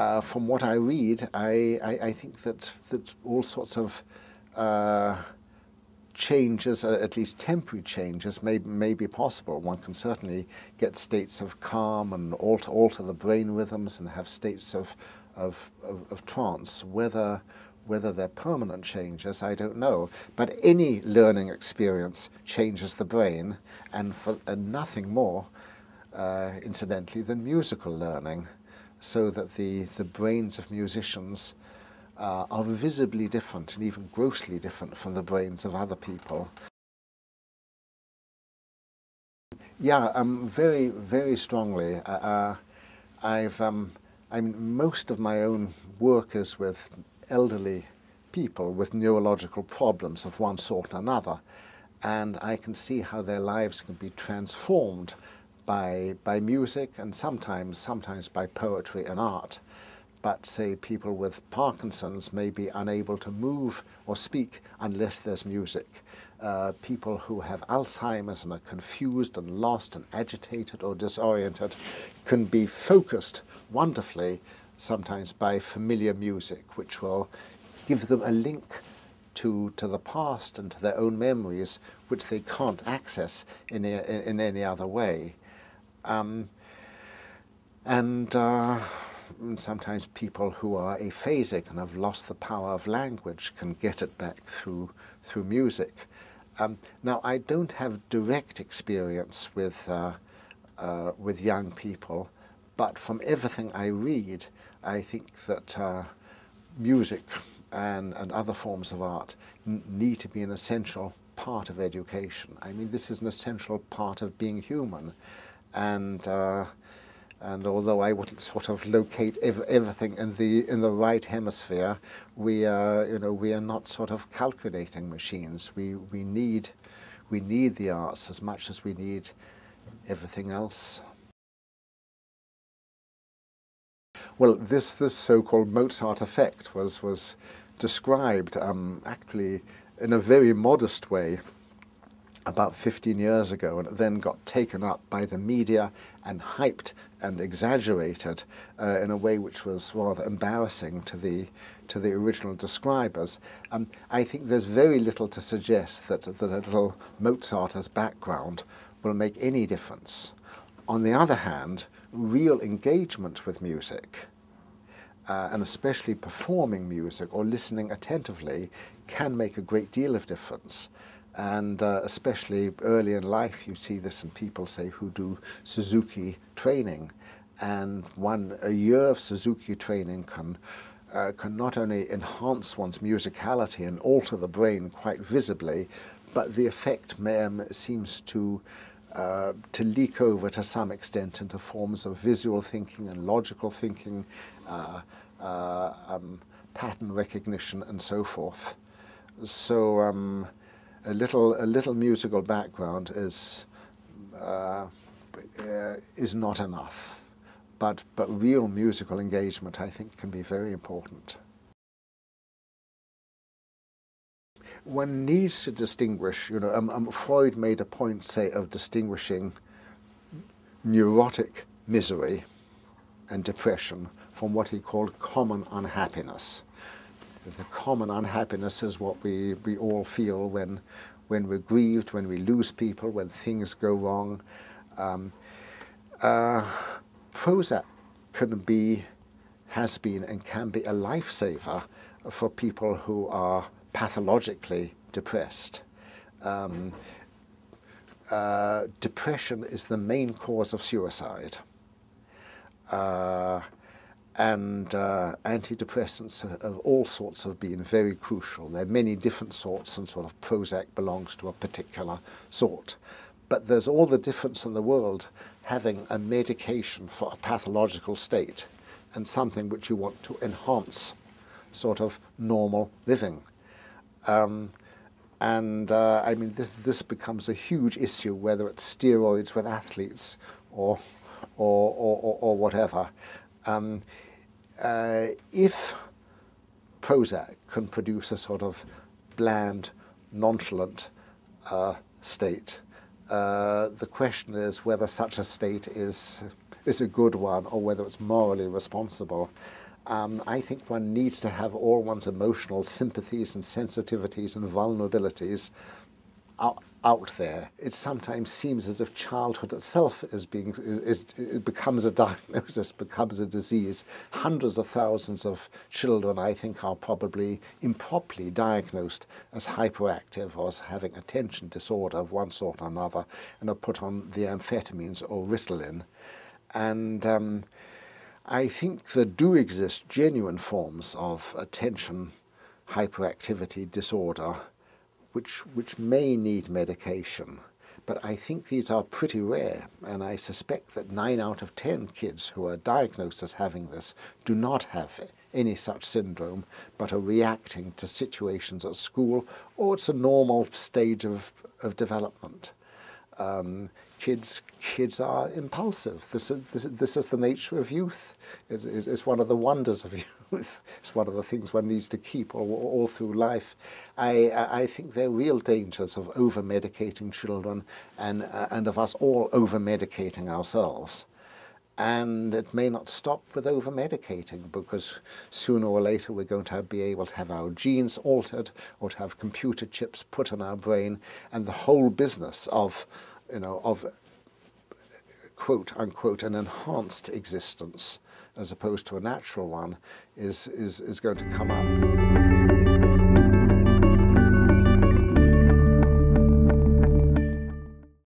uh, from what I read, I, I, I, think that, that all sorts of uh, changes, uh, at least temporary changes, may, may be possible. One can certainly get states of calm and alter, alter the brain rhythms and have states of, of, of, of trance. Whether, whether they're permanent changes, I don't know. But any learning experience changes the brain, and, for, and nothing more, uh, incidentally, than musical learning, so that the, the brains of musicians uh, are visibly different and even grossly different from the brains of other people. Yeah, um, very, very strongly. Uh, uh, I've, um, I mean, most of my own work is with elderly people with neurological problems of one sort or another, and I can see how their lives can be transformed by, by music and sometimes, sometimes by poetry and art but say people with Parkinson's may be unable to move or speak unless there's music. Uh, people who have Alzheimer's and are confused and lost and agitated or disoriented can be focused wonderfully sometimes by familiar music, which will give them a link to, to the past and to their own memories, which they can't access in, a, in any other way. Um, and uh, sometimes people who are aphasic and have lost the power of language can get it back through, through music. Um, now, I don't have direct experience with, uh, uh, with young people, but from everything I read, I think that uh, music and, and other forms of art need to be an essential part of education. I mean, this is an essential part of being human. And uh, and although I wouldn't sort of locate ev everything in the in the right hemisphere, we are you know we are not sort of calculating machines. We we need we need the arts as much as we need everything else. Well, this this so-called Mozart effect was was described um, actually in a very modest way about 15 years ago and it then got taken up by the media and hyped and exaggerated uh, in a way which was rather embarrassing to the to the original describers. Um, I think there's very little to suggest that, that a little Mozart as background will make any difference. On the other hand, real engagement with music, uh, and especially performing music or listening attentively, can make a great deal of difference. And uh, especially early in life, you see this in people, say, who do Suzuki training. And one, a year of Suzuki training can, uh, can not only enhance one's musicality and alter the brain quite visibly, but the effect um, seems to, uh, to leak over to some extent into forms of visual thinking and logical thinking, uh, uh um, pattern recognition, and so forth. So, um, a little a little musical background is uh, is not enough, but but real musical engagement I think can be very important. One needs to distinguish. You know, um, um, Freud made a point, say, of distinguishing neurotic misery and depression from what he called common unhappiness the common unhappiness is what we, we all feel when, when we're grieved, when we lose people, when things go wrong. Um, uh, Prozac can be, has been, and can be a lifesaver for people who are pathologically depressed. Um, uh, depression is the main cause of suicide. Uh, and uh, antidepressants of all sorts have been very crucial. There are many different sorts and sort of Prozac belongs to a particular sort. But there's all the difference in the world having a medication for a pathological state and something which you want to enhance sort of normal living. Um, and uh, I mean, this, this becomes a huge issue, whether it's steroids with athletes or, or, or, or whatever. Um, uh, if Prozac can produce a sort of bland, nonchalant uh, state, uh, the question is whether such a state is, is a good one or whether it's morally responsible. um, I think one needs to have all one's emotional sympathies and sensitivities and vulnerabilities out, there. It sometimes seems as if childhood itself is being is, is it becomes a diagnosis, becomes a disease. Hundreds of thousands of children, I think, are probably improperly diagnosed as hyperactive or as having attention disorder of one sort or another, and are put on the amphetamines or Ritalin, and. Um, I think there do exist genuine forms of attention hyperactivity disorder which, which may need medication. But I think these are pretty rare, and I suspect that 9 out of 10 kids who are diagnosed as having this do not have any such syndrome, but are reacting to situations at school, or it's a normal stage of, of development. Um, kids kids are impulsive. This is, this, this is the nature of youth. It's, it's, it's, one of the wonders of youth. It's one of the things one needs to keep all, all through life. I, I think there are real dangers of over-medicating children and, uh, and of us all over-medicating ourselves. And it may not stop with over-medicating because sooner or later we're going to be able to have our genes altered or to have computer chips put in our brain and the whole business of you know, of quote unquote an enhanced existence as opposed to a natural one is, is, is going to come up.